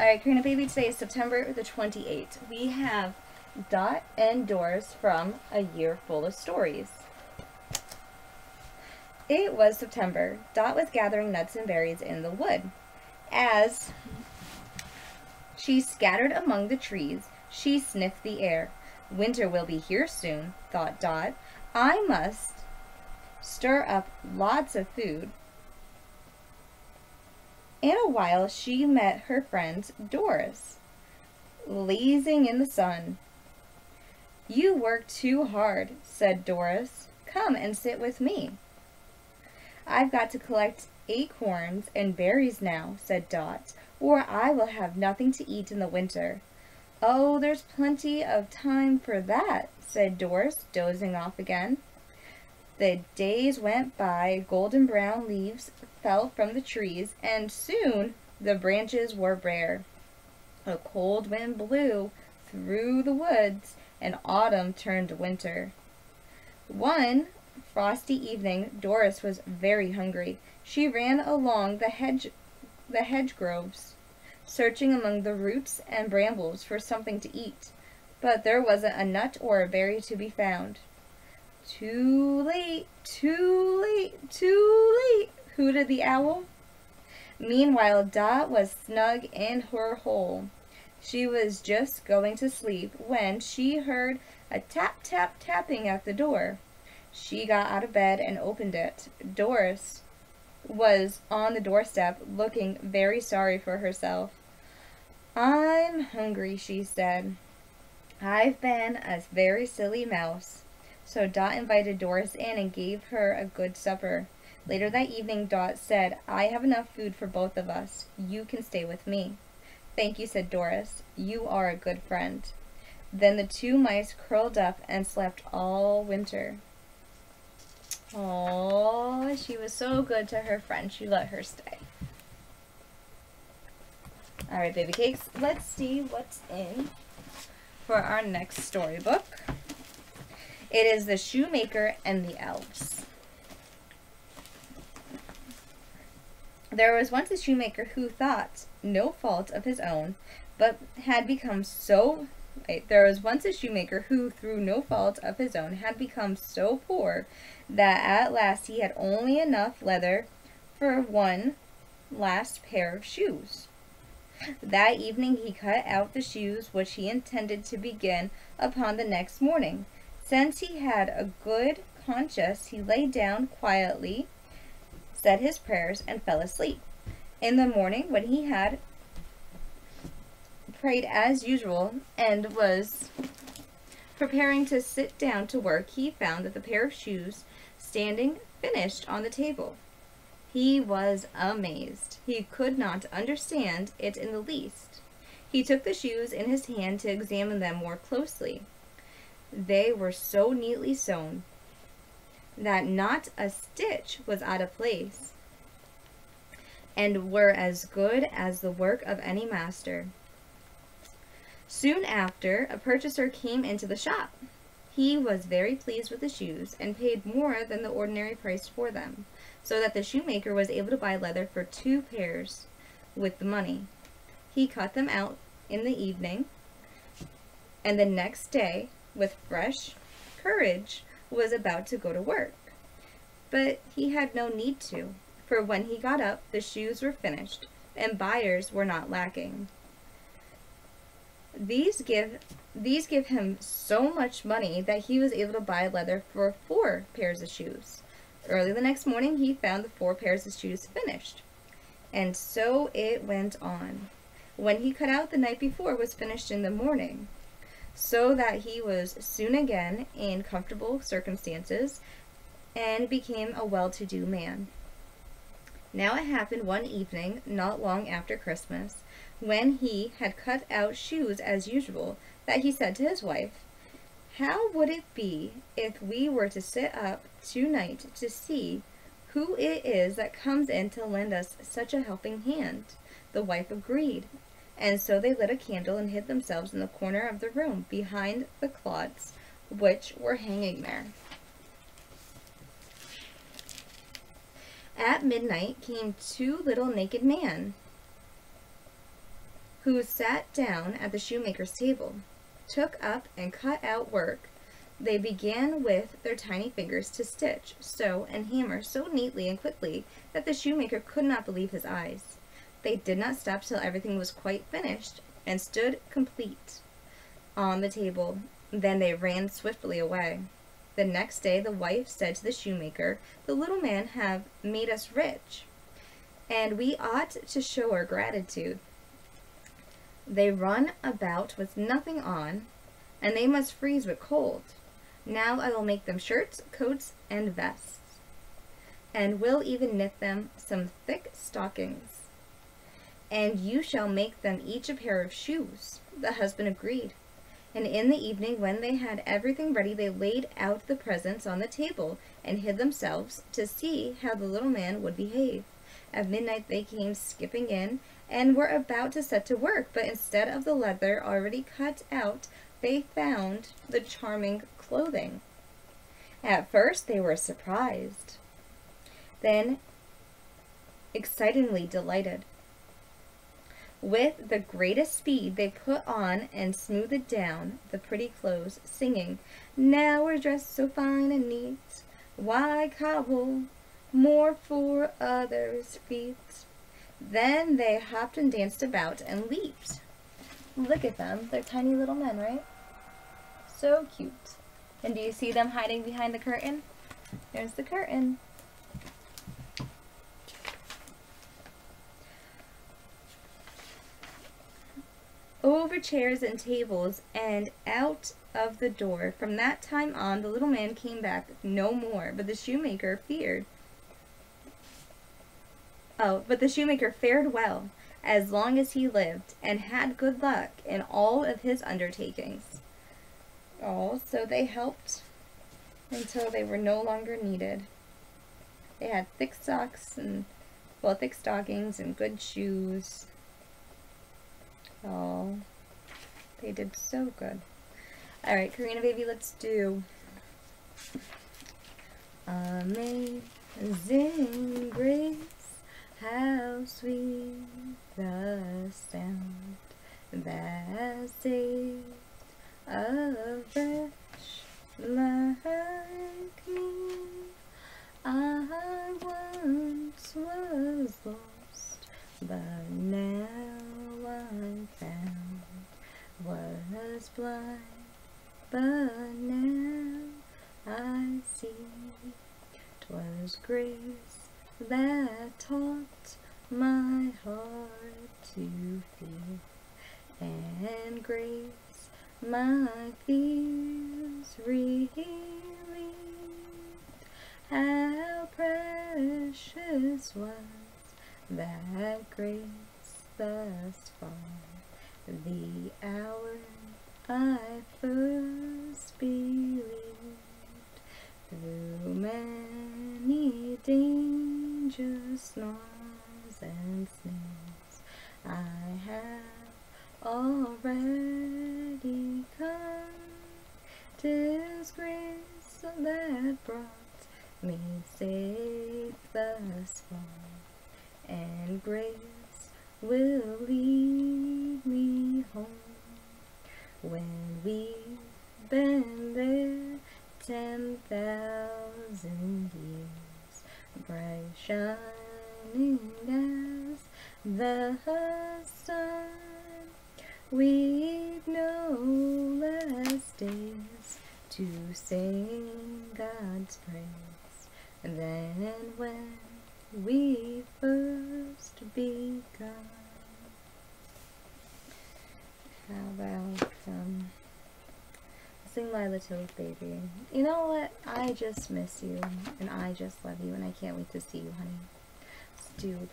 Alright, Karina Baby, today is September the 28th. We have Dot and Doris from A Year Full of Stories. It was September. Dot was gathering nuts and berries in the wood. As she scattered among the trees, she sniffed the air. Winter will be here soon, thought Dot. I must stir up lots of food. In a while she met her friend Doris, lazing in the sun. You work too hard, said Doris. Come and sit with me. I've got to collect acorns and berries now, said Dot, or I will have nothing to eat in the winter. Oh, there's plenty of time for that, said Doris, dozing off again. The days went by, golden brown leaves fell from the trees, and soon the branches were bare. A cold wind blew through the woods, and autumn turned to winter. One frosty evening, Doris was very hungry. She ran along the hedge, the hedge groves, searching among the roots and brambles for something to eat, but there wasn't a nut or a berry to be found. Too late, too late, too late, hooted the owl. Meanwhile, Dot was snug in her hole. She was just going to sleep when she heard a tap tap tapping at the door. She got out of bed and opened it. Doris was on the doorstep looking very sorry for herself. I'm hungry, she said. I've been a very silly mouse. So Dot invited Doris in and gave her a good supper. Later that evening, Dot said, I have enough food for both of us. You can stay with me. Thank you, said Doris. You are a good friend. Then the two mice curled up and slept all winter. Oh, she was so good to her friend. She let her stay. All right, baby cakes. Let's see what's in for our next storybook. It is the shoemaker and the elves. There was once a shoemaker who thought no fault of his own, but had become so there was once a shoemaker who, through no fault of his own, had become so poor that at last he had only enough leather for one last pair of shoes. That evening he cut out the shoes which he intended to begin upon the next morning. Since he had a good conscience, he lay down quietly, said his prayers, and fell asleep. In the morning, when he had prayed as usual and was preparing to sit down to work, he found that the pair of shoes standing finished on the table. He was amazed. He could not understand it in the least. He took the shoes in his hand to examine them more closely. They were so neatly sewn that not a stitch was out of place, and were as good as the work of any master. Soon after, a purchaser came into the shop. He was very pleased with the shoes, and paid more than the ordinary price for them, so that the shoemaker was able to buy leather for two pairs with the money. He cut them out in the evening, and the next day with fresh courage, was about to go to work. But he had no need to, for when he got up, the shoes were finished, and buyers were not lacking. These give these give him so much money that he was able to buy leather for four pairs of shoes. Early the next morning, he found the four pairs of shoes finished. And so it went on. When he cut out the night before was finished in the morning so that he was soon again in comfortable circumstances and became a well-to-do man. Now it happened one evening, not long after Christmas, when he had cut out shoes as usual, that he said to his wife, How would it be if we were to sit up tonight to see who it is that comes in to lend us such a helping hand? The wife agreed, and so they lit a candle and hid themselves in the corner of the room behind the cloths which were hanging there. At midnight came two little naked men. who sat down at the shoemaker's table, took up and cut out work. They began with their tiny fingers to stitch, sew, and hammer so neatly and quickly that the shoemaker could not believe his eyes. They did not stop till everything was quite finished and stood complete on the table. Then they ran swiftly away. The next day the wife said to the shoemaker, The little man have made us rich, and we ought to show our gratitude. They run about with nothing on, and they must freeze with cold. Now I will make them shirts, coats, and vests, and will even knit them some thick stockings. And you shall make them each a pair of shoes. The husband agreed. And in the evening, when they had everything ready, they laid out the presents on the table and hid themselves to see how the little man would behave. At midnight they came skipping in and were about to set to work, but instead of the leather already cut out, they found the charming clothing. At first they were surprised, then excitingly delighted. With the greatest speed they put on and smoothed down the pretty clothes, singing, Now we're dressed so fine and neat, why cobble more for others' feet? Then they hopped and danced about and leaped. Look at them, they're tiny little men, right? So cute. And do you see them hiding behind the curtain? There's the curtain. Chairs and tables and out of the door. From that time on, the little man came back no more, but the shoemaker feared. Oh, but the shoemaker fared well as long as he lived and had good luck in all of his undertakings. Oh, so they helped until they were no longer needed. They had thick socks and, well, thick stockings and good shoes. Oh, they did so good. Alright, Karina baby, let's do Amazing Grace, how sweet the sound that saved a wretch like me. I once was lost, but now I'm found. Was blind, but now I see. 'Twas grace that taught my heart to feel, and grace my fears relieved. How precious was that grace thus far, the hour I first snares, and snares, I have already come. Tis grace that brought me safe thus far, and grace will lead me home when we've been there ten thousand years, bright as the sun. We've no less days to sing God's praise than when we first begun. How about um, sing My Little baby? You know what? I just miss you, and I just love you, and I can't wait to see you, honey. Let's do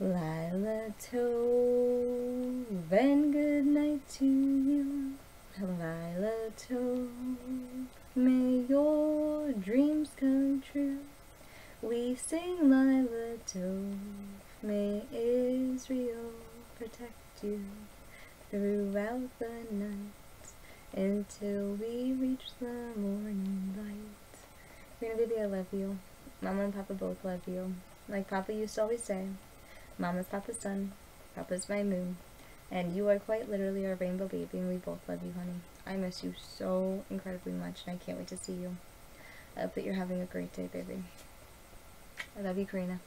Lila Tov, and good night to you. Lila may your dreams come true. We sing Lila may Israel protect you throughout the night until we reach the morning light. Baby, I love you. Mama and Papa both love you. Like Papa used to always say, Mama's Papa's sun, Papa's my moon, And you are quite literally our rainbow baby, and we both love you, honey. I miss you so incredibly much, and I can't wait to see you. I hope that you're having a great day, baby. I love you, Karina.